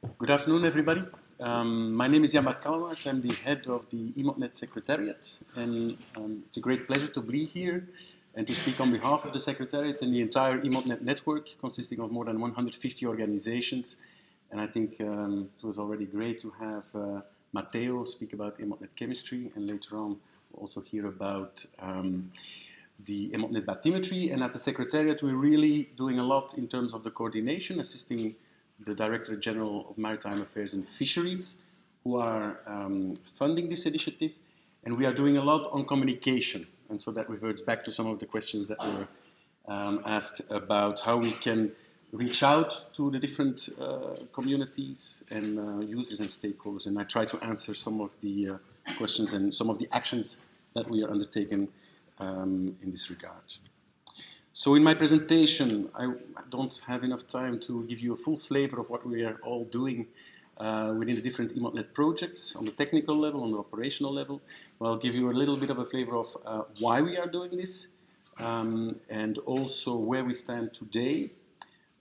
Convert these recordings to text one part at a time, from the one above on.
Good afternoon, everybody. Um, my name is Jan-Bart I'm the head of the EMODnet Secretariat, and um, it's a great pleasure to be here and to speak on behalf of the Secretariat and the entire EMODnet network, consisting of more than 150 organizations. And I think um, it was already great to have uh, Matteo speak about EMODnet chemistry, and later on also hear about um, the EMODnet bathymetry. And at the Secretariat, we're really doing a lot in terms of the coordination, assisting the Director General of Maritime Affairs and Fisheries, who are um, funding this initiative. And we are doing a lot on communication. And so that reverts back to some of the questions that were um, asked about how we can reach out to the different uh, communities and uh, users and stakeholders. And I try to answer some of the uh, questions and some of the actions that we are undertaking um, in this regard. So in my presentation, I don't have enough time to give you a full flavor of what we are all doing uh, within the different EMODnet projects on the technical level, on the operational level. But I'll give you a little bit of a flavor of uh, why we are doing this um, and also where we stand today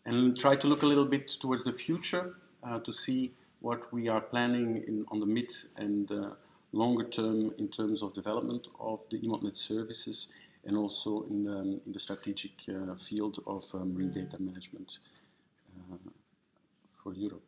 and try to look a little bit towards the future uh, to see what we are planning in, on the mid and uh, longer term in terms of development of the EMODnet services and also in the, in the strategic uh, field of um, marine data management uh, for Europe.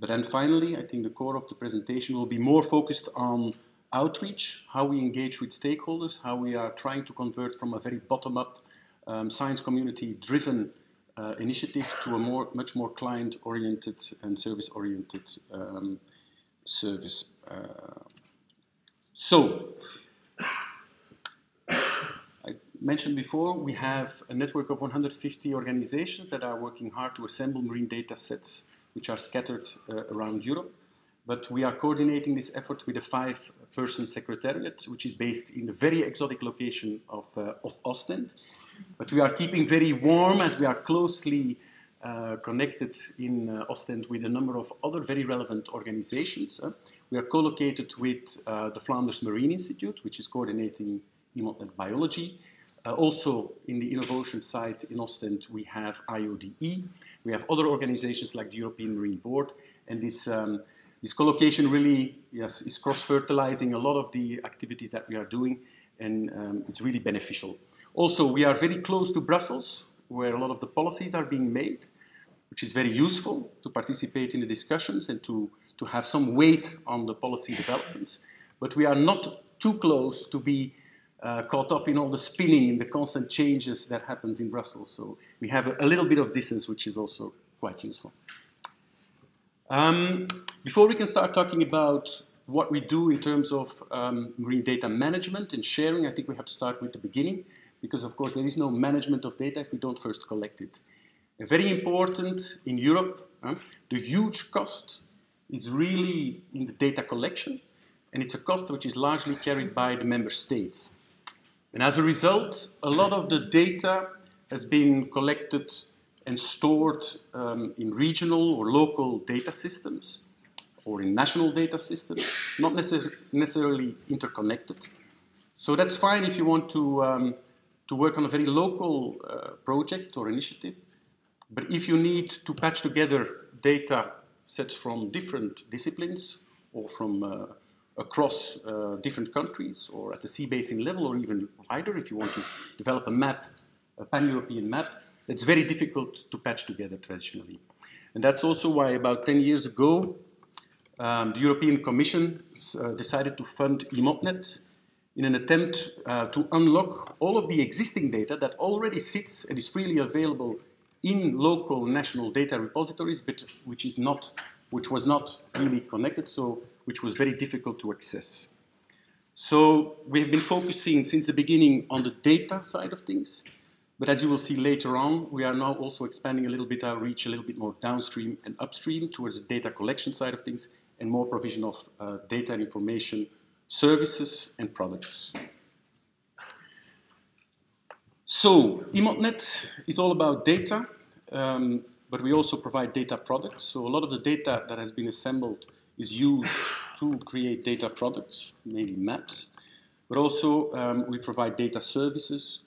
But then finally, I think the core of the presentation will be more focused on outreach, how we engage with stakeholders, how we are trying to convert from a very bottom-up um, science community-driven uh, initiative to a more, much more client-oriented and service-oriented um, service. Uh, so, mentioned before, we have a network of 150 organizations that are working hard to assemble marine data sets which are scattered uh, around Europe. But we are coordinating this effort with a five-person secretariat, which is based in the very exotic location of, uh, of Ostend. But we are keeping very warm as we are closely uh, connected in uh, Ostend with a number of other very relevant organizations. Uh. we are co-located with uh, the Flanders Marine Institute, which is coordinating EMODnet biology. Uh, also, in the innovation side in Ostend, we have IODE. We have other organizations like the European Marine Board, and this um, this collocation really yes, is cross-fertilizing a lot of the activities that we are doing, and um, it's really beneficial. Also, we are very close to Brussels, where a lot of the policies are being made, which is very useful to participate in the discussions and to, to have some weight on the policy developments. But we are not too close to be uh, caught up in all the spinning and the constant changes that happens in Brussels. So we have a, a little bit of distance, which is also quite useful. Um, before we can start talking about what we do in terms of um, marine data management and sharing, I think we have to start with the beginning, because of course there is no management of data if we don't first collect it. And very important in Europe, the huge cost is really in the data collection, and it's a cost which is largely carried by the member states. And as a result, a lot of the data has been collected and stored um, in regional or local data systems or in national data systems, not necess necessarily interconnected. So that's fine if you want to, um, to work on a very local uh, project or initiative. But if you need to patch together data sets from different disciplines or from uh, across uh, different countries or at the sea basin level or even wider if you want to develop a map, a pan-European map, it's very difficult to patch together traditionally. And that's also why about 10 years ago, um, the European Commission uh, decided to fund EMODnet in an attempt uh, to unlock all of the existing data that already sits and is freely available in local national data repositories, but which is not, which was not really connected. So which was very difficult to access. So we've been focusing since the beginning on the data side of things, but as you will see later on, we are now also expanding a little bit our reach, a little bit more downstream and upstream towards the data collection side of things and more provision of uh, data and information services and products. So EMODnet is all about data, um, but we also provide data products. So a lot of the data that has been assembled is used to create data products, mainly maps, but also um, we provide data services,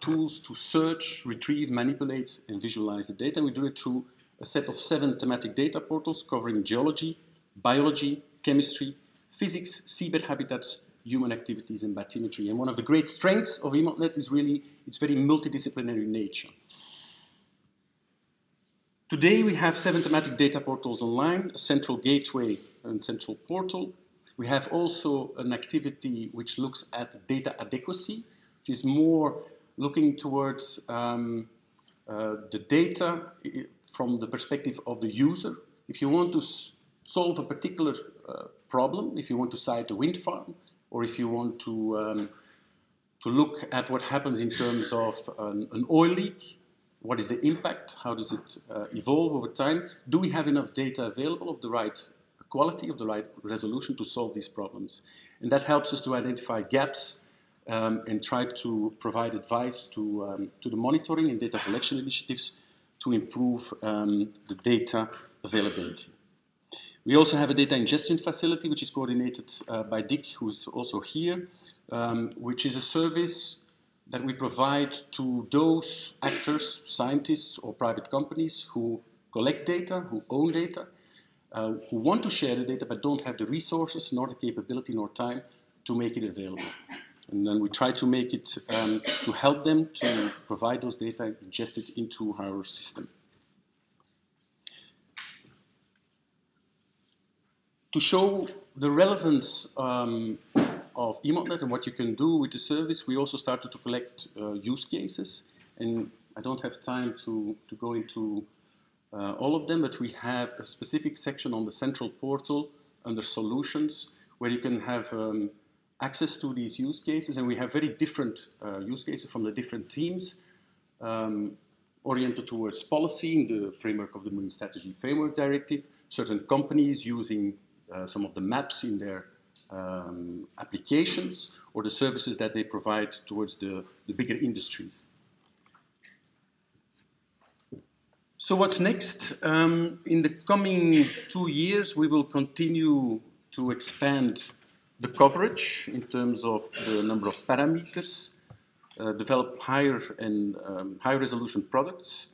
tools to search, retrieve, manipulate, and visualize the data. We do it through a set of seven thematic data portals covering geology, biology, chemistry, physics, seabed habitats, human activities, and bathymetry. And one of the great strengths of EMODnet is really its very multidisciplinary nature. Today we have seven thematic data portals online, a central gateway and central portal. We have also an activity which looks at data adequacy, which is more looking towards um, uh, the data from the perspective of the user. If you want to solve a particular uh, problem, if you want to site a wind farm, or if you want to, um, to look at what happens in terms of an, an oil leak, what is the impact? How does it uh, evolve over time? Do we have enough data available of the right quality, of the right resolution to solve these problems? And that helps us to identify gaps um, and try to provide advice to, um, to the monitoring and data collection initiatives to improve um, the data availability. We also have a data ingestion facility, which is coordinated uh, by Dick, who is also here, um, which is a service that we provide to those actors, scientists or private companies who collect data, who own data, uh, who want to share the data but don't have the resources, nor the capability, nor time to make it available. And then we try to make it, um, to help them to provide those data ingested into our system. To show the relevance um, of EMODnet and what you can do with the service, we also started to collect uh, use cases. And I don't have time to, to go into uh, all of them, but we have a specific section on the central portal under solutions where you can have um, access to these use cases. And we have very different uh, use cases from the different teams um, oriented towards policy in the framework of the Marine Strategy Framework Directive, certain companies using uh, some of the maps in their um, applications or the services that they provide towards the, the bigger industries. So what's next? Um, in the coming two years, we will continue to expand the coverage in terms of the number of parameters, uh, develop higher and um, high resolution products,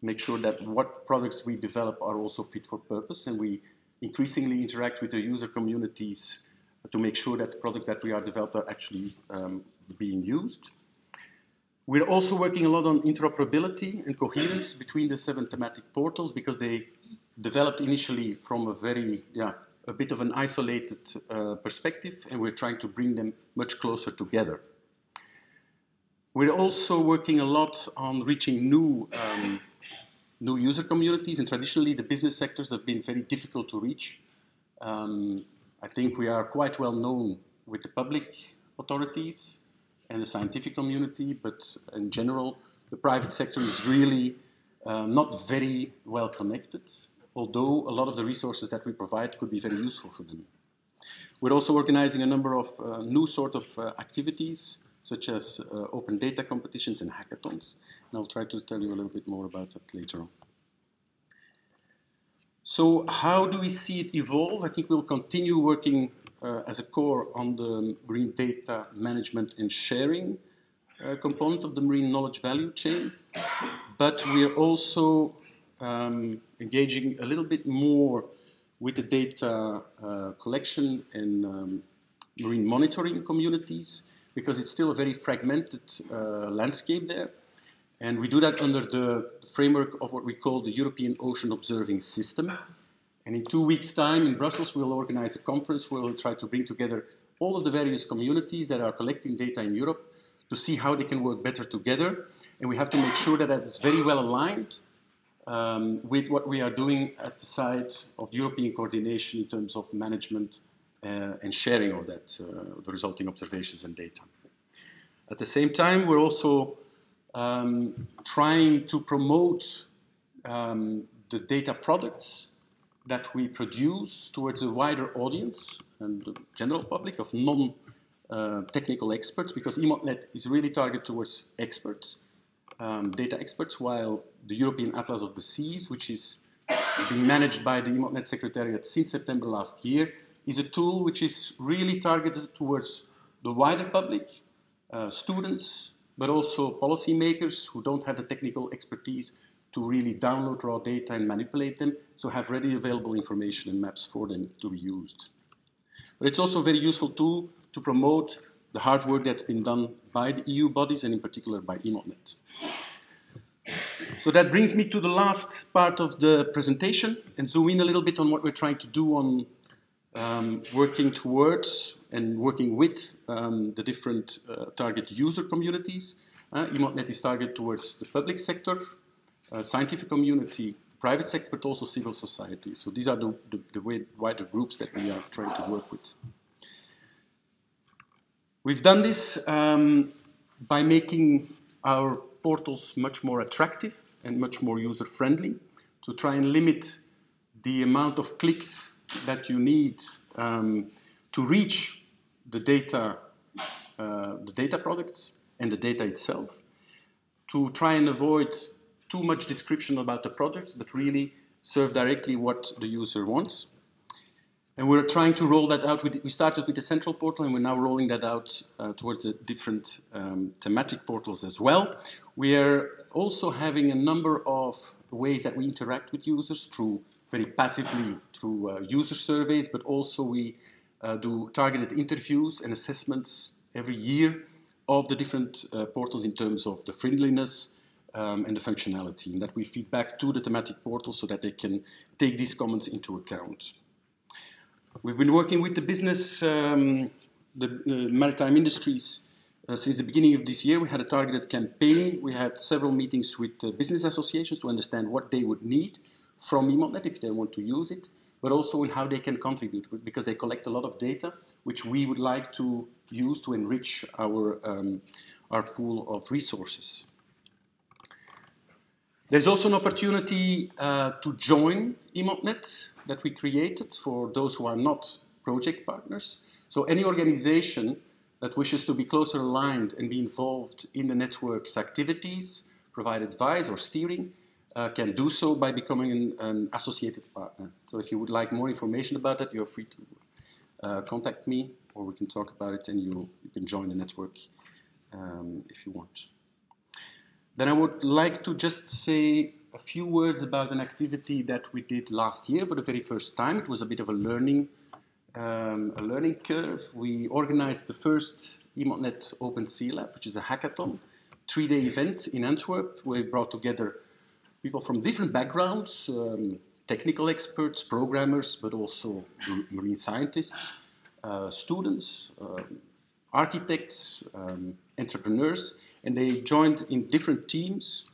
make sure that what products we develop are also fit for purpose, and we increasingly interact with the user communities to make sure that the products that we are developed are actually um, being used. We're also working a lot on interoperability and coherence between the seven thematic portals because they developed initially from a very, yeah, a bit of an isolated uh, perspective and we're trying to bring them much closer together. We're also working a lot on reaching new, um, new user communities and traditionally the business sectors have been very difficult to reach. Um, I think we are quite well known with the public authorities and the scientific community, but in general, the private sector is really uh, not very well connected, although a lot of the resources that we provide could be very useful for them. We're also organizing a number of uh, new sort of uh, activities, such as uh, open data competitions and hackathons, and I'll try to tell you a little bit more about that later on. So how do we see it evolve? I think we'll continue working uh, as a core on the marine data management and sharing uh, component of the marine knowledge value chain, but we're also um, engaging a little bit more with the data uh, collection and um, marine monitoring communities because it's still a very fragmented uh, landscape there. And we do that under the framework of what we call the European Ocean Observing System. And in two weeks' time in Brussels, we'll organize a conference where we'll try to bring together all of the various communities that are collecting data in Europe to see how they can work better together. And we have to make sure that that is very well aligned um, with what we are doing at the side of European coordination in terms of management uh, and sharing of that, uh, the resulting observations and data. At the same time, we're also um, trying to promote um, the data products that we produce towards a wider audience and the general public of non-technical uh, experts because EMODnet is really targeted towards experts, um, data experts, while the European Atlas of the Seas, which is being managed by the EMODnet Secretariat since September last year, is a tool which is really targeted towards the wider public, uh, students, but also policymakers who don't have the technical expertise to really download raw data and manipulate them, so have ready available information and maps for them to be used. But it's also a very useful tool to promote the hard work that's been done by the EU bodies and in particular by EMODnet. So that brings me to the last part of the presentation and zoom in a little bit on what we're trying to do on um, working towards and working with um, the different uh, target user communities. Uh, EMODnet is targeted towards the public sector, uh, scientific community, private sector, but also civil society. So these are the, the, the wider groups that we are trying to work with. We've done this um, by making our portals much more attractive and much more user-friendly to try and limit the amount of clicks that you need um, to reach the data, uh, the data products and the data itself, to try and avoid too much description about the projects, but really serve directly what the user wants. And we're trying to roll that out. We started with the central portal, and we're now rolling that out uh, towards the different um, thematic portals as well. We are also having a number of ways that we interact with users through very passively through uh, user surveys, but also we uh, do targeted interviews and assessments every year of the different uh, portals in terms of the friendliness, um, and the functionality, and that we feed back to the thematic portal so that they can take these comments into account. We've been working with the business, um, the uh, maritime industries, uh, since the beginning of this year. We had a targeted campaign. We had several meetings with uh, business associations to understand what they would need from EMODnet if they want to use it, but also in how they can contribute, because they collect a lot of data, which we would like to use to enrich our, um, our pool of resources. There's also an opportunity uh, to join EMODnet that we created for those who are not project partners. So any organization that wishes to be closer aligned and be involved in the network's activities, provide advice or steering, uh, can do so by becoming an, an, associated partner. So if you would like more information about that, you're free to uh, contact me or we can talk about it and you, you can join the network um, if you want. Then I would like to just say a few words about an activity that we did last year for the very first time. It was a bit of a learning, um, a learning curve. We organized the first EMODnet Open Sea Lab, which is a hackathon, three-day event in Antwerp, we brought together people from different backgrounds, um, technical experts, programmers, but also marine scientists, uh, students, um, architects, um, entrepreneurs, and they joined in different teams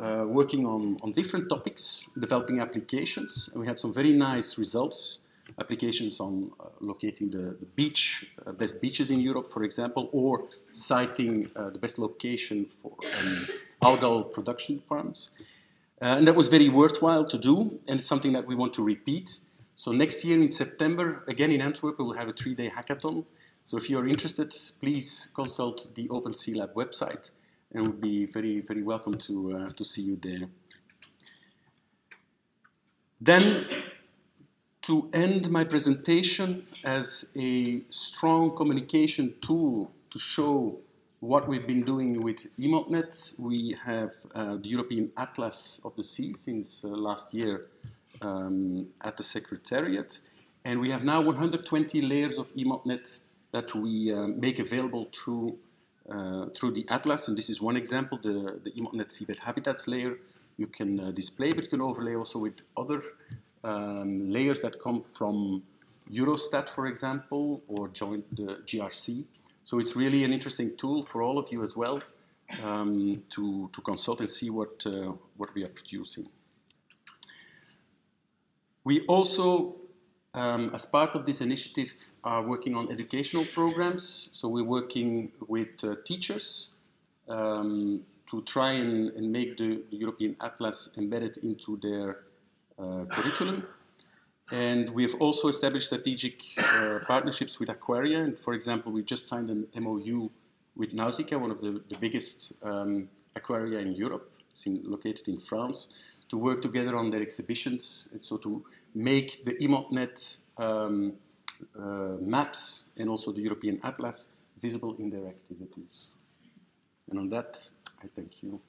uh, working on, on different topics, developing applications, and we had some very nice results. Applications on uh, locating the, the beach, uh, best beaches in Europe, for example, or citing uh, the best location for um, algal production farms. Uh, and that was very worthwhile to do, and it's something that we want to repeat. So next year in September, again in Antwerp, we will have a three-day hackathon so if you're interested, please consult the Open Lab website and we'll be very, very welcome to, uh, to see you there. Then, to end my presentation as a strong communication tool to show what we've been doing with EMODnet, we have uh, the European Atlas of the Sea since uh, last year um, at the Secretariat. And we have now 120 layers of EMODnet that we uh, make available through, uh, through the Atlas. And this is one example, the, the EMODnet seabed habitats layer. You can uh, display, but you can overlay also with other um, layers that come from Eurostat, for example, or join the JRC. So it's really an interesting tool for all of you as well um, to, to consult and see what, uh, what we are producing. We also um, as part of this initiative, are working on educational programs. So we're working with uh, teachers um, to try and, and make the, European Atlas embedded into their uh, curriculum. And we've also established strategic uh, partnerships with Aquaria. And for example, we just signed an MOU with Nausicaa, one of the, the biggest um, aquaria in Europe, it's in, located in France, to work together on their exhibitions. And so to make the EMODnet um, uh, maps and also the European Atlas visible in their activities. And on that, I thank you.